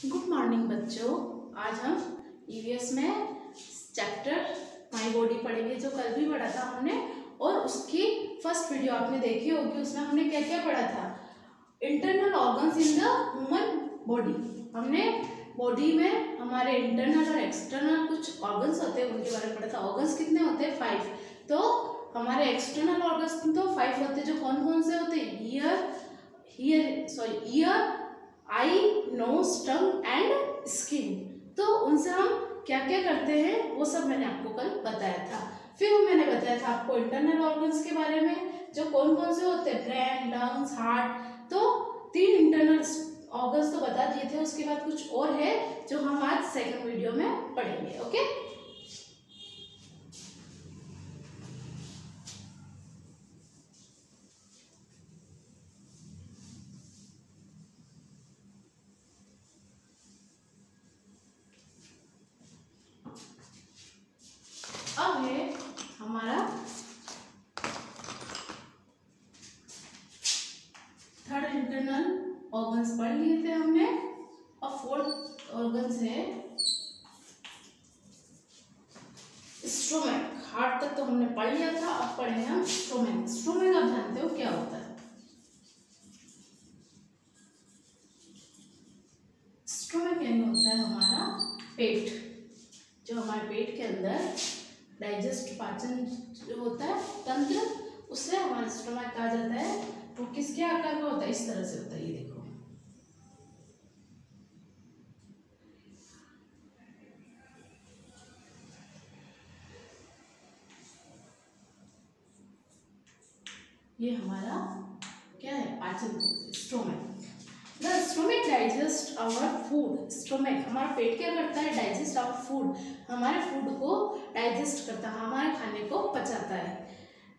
Good morning बच्चों। आज हम ईवीएस में चैप्टर माई बॉडी पढ़ेंगे, जो कल भी पढ़ा था हमने, और उसकी फ़र्स्ट वीडियो आपने देखी होगी, उसमें हमने क्या क्या पढ़ा था? Internal organs in the human body हमने बॉडी में हमारे इंटरनल और एक्सटर्नल कुछ ऑर्गन्स होते हैं, उनके बारे में पढ़ा था। ऑर्गन्स कितने होते हैं? फाइव तो हमारे एक्सटर्नल ऑर्गन्स तो फाइव होते हैं, जो कौन कौन से होते हैं? Ear ear sorry ear eye nose tongue and skin तो उनसे हम क्या क्या करते हैं, वो सब मैंने आपको कल बताया था। फिर वो मैंने बताया था आपको इंटरनल ऑर्गन्स के बारे में, जो कौन कौन से होते हैं ब्रेन लंग्स हार्ट तो तीन इंटरनल ऑर्गन्स तो बता दिए थे, उसके बाद कुछ और है, जो हम आज सेकंड वीडियो में पढ़ेंगे ओके अब है हमारा थर्ड इंटरनल ऑर्गन्स पढ़ लिए थे हमने और फोर्थ ऑर्गन्स है। स्टोमक हार्ट तक तो हमने पढ़ लिया था, अब पढ़े हम स्टोमक स्टोमक आप जानते हो क्या होता है? स्टोमक यानी होता है हमारा पेट। जो हमारे पेट के अंदर डाइजेस्ट पाचन जो होता है, तंत्र, उससे हमारा स्टोमक कहा जाता है। वो तो किसके आकार का होता है? इस तरह से होता है, ये देखो। ये हमारा क्या है? पाचन stomach the stomach digest our food stomach हमारा पेट क्या करता है? डाइजेस्ट आवर फ़ूड हमारे फ़ूड को डाइजेस्ट करता है, हमारे खाने को पचाता है।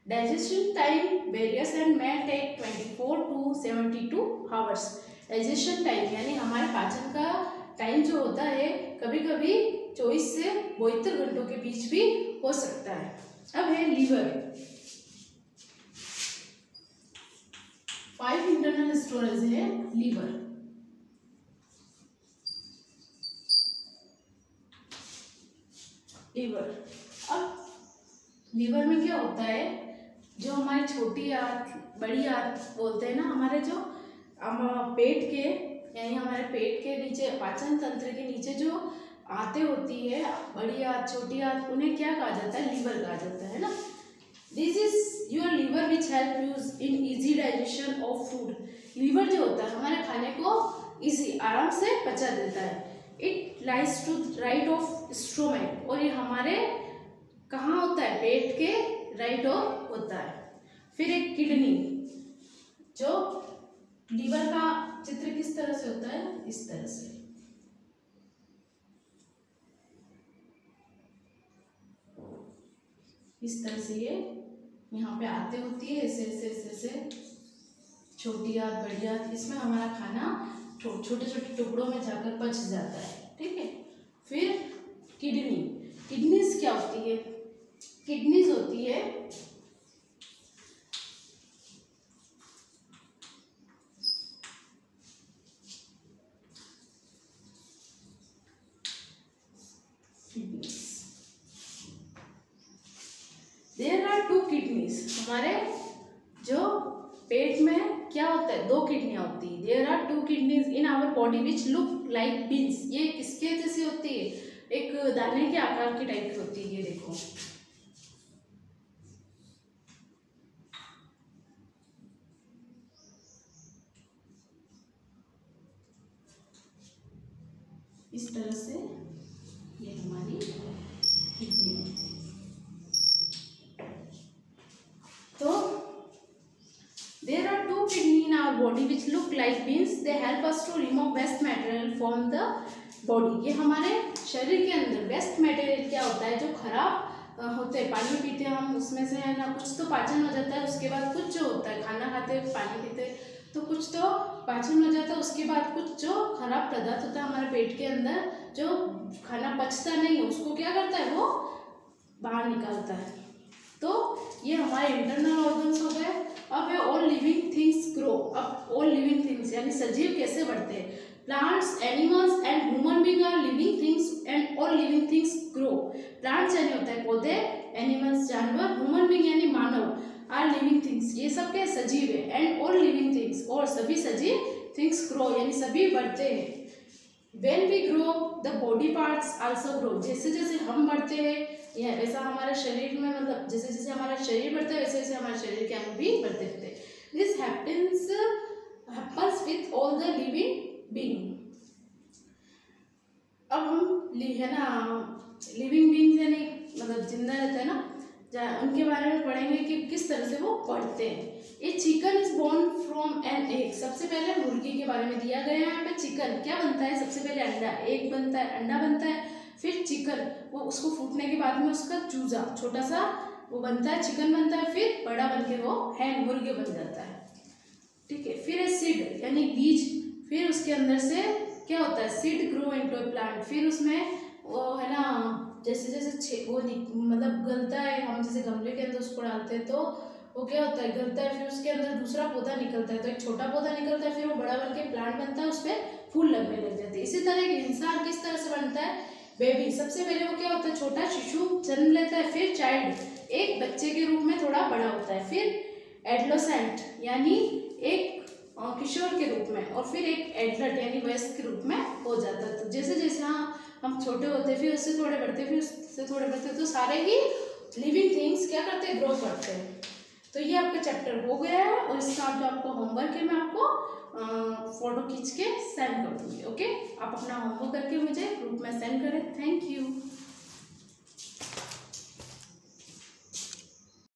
Digestion time varies and may take twenty four to seventy two hours digestion time यानी हमारे पाचन का टाइम जो होता है कभी कभी चौबीस से बहत्तर घंटों के बीच भी हो सकता है। अब है लीवर। इंटरनल स्टोरेज है लीवर लीवर अब लीवर में क्या होता है? जो हमारी छोटी आंत, बड़ी आंत बोलते हैं ना, हमारे जो, हम पेट के, यानी हमारे पेट के नीचे, पाचन तंत्र के नीचे जो आते होती है, बड़ी आंत, छोटी आंत, उन्हें क्या कहा जाता है? लीवर कहा जाता है ना? This is your liver which help use in easy digestion of food liver जो होता है, हमारे खाने को इजी आराम से पचा देता है। It lies to right of stomach और ये हमारे कहाँ होता है? पेट के राइट और होता है। फिर एक किडनी जो लीवर का चित्र किस तरह से होता है? इस तरह से। इस तरह से ये यहाँ पे आते होती है, ऐसे ऐसे ऐसे ऐसे। छोटी आत बड़ी आत इसमें हमारा खाना छोटे छोटे टुकड़ों में जाकर पच जाता है, ठीक है? फिर किडनी। किडनीज क्या होती है? किडनीज होती है देर आर टू किडनीज हमारे जो पेट में क्या होता है? दो किडनियाँ होती है। There are two kidneys in our body which look like beans ये किसके जैसी होती है? एक दाने के आकार की टाइप की होती है, ये देखो। इस तरह से ये हमारी like beans they help us to remove waste material from the body. ये हमारे शरीर के अंदर वेस्ट मटेरियल क्या होता है? जो खराब होते हैं, पानी पीते हैं हम, उसमें से है ना कुछ तो पाचन हो जाता है, उसके बाद कुछ जो होता है, खाना खाते पानी पीते तो कुछ तो पाचन हो जाता है, उसके बाद कुछ जो खराब पदार्थ होता है हमारे पेट के अंदर, जो खाना पचता नहीं उसको क्या करता है वो बाहर निकालता है। तो ये हमारे इंटरनल ऑर्गन्स हो गए, अब है ऑल लिविंग थिंग्स ग्रो अब ऑल लिविंग थिंग्स यानी सजीव कैसे बढ़ते हैं? Plants animals and human being are living things and all living things grow plants यानी होता है पौधे एनिमल्स जानवर ह्यूमन बींग यानी मानव आर लिविंग थिंग्स ये सब क्या सजीव है एंड ऑल लिविंग थिंग्स और सभी सजीव थिंग्स ग्रो यानी सभी बढ़ते हैं। When we grow the body parts also grow जैसे जैसे हम बढ़ते हैं, या वैसा हमारा शरीर में मतलब जैसे जैसे हमारा शरीर बढ़ता है, वैसे वैसे हमारे शरीर के अंग भी बढ़ते रहते हैं। This happens happens with all the living being अब हम है ना लिविंग बींग यानी मतलब ज़िंदा रहते हैं ना उनके बारे में पढ़ेंगे कि किस तरह से वो पढ़ते हैं। A chicken is born from an egg सबसे पहले मुर्गी के बारे में दिया गया है यहाँ पे चिकन क्या बनता है? सबसे पहले अंडा एग बनता है, अंडा बनता है, फिर चिकन वो उसको फूटने के बाद में उसका चूजा, छोटा सा वो बनता है चिकन बनता है, फिर बड़ा बन के वो हैन मुर्गे बन जाता है। ठीक है, फिर सीड यानी बीज, फिर उसके अंदर से क्या होता है seed grow into a plant फिर उसमें वो है ना, जैसे जैसे छे, वो मतलब गलता है, हम जैसे गमले के अंदर उसको डालते हैं तो वो क्या होता है, गलता है, फिर उसके अंदर दूसरा पौधा निकलता है तो एक छोटा पौधा निकलता है, फिर वो बड़ा बन के प्लांट बनता है उस पर फूल लगने लग जाते हैं। इसी तरह एक इंसान किस तरह से बनता है? बेबी सबसे पहले वो क्या होता है, छोटा शिशु जन्म लेता है, फिर चाइल्ड एक बच्चे के रूप में थोड़ा बड़ा होता है, फिर एडलोसेंट यानी एक किशोर के रूप में और फिर एक एडलट यानी वयस्क के रूप में हो जाता तो जैसे जैसे हाँ हम छोटे होते फिर उससे थोड़े बढ़ते फिर उससे थोड़े बढ़ते तो सारे ही लिविंग थिंग्स क्या करते हैं? ग्रो करते हैं। तो ये आपका चैप्टर हो गया है और इसका जो आपको होमवर्क है, मैं आपको फ़ोटो खींच के सेंड कर दूँगी ओके आप अपना होमवर्क करके मुझे ग्रुप में सेंड करें। Thank you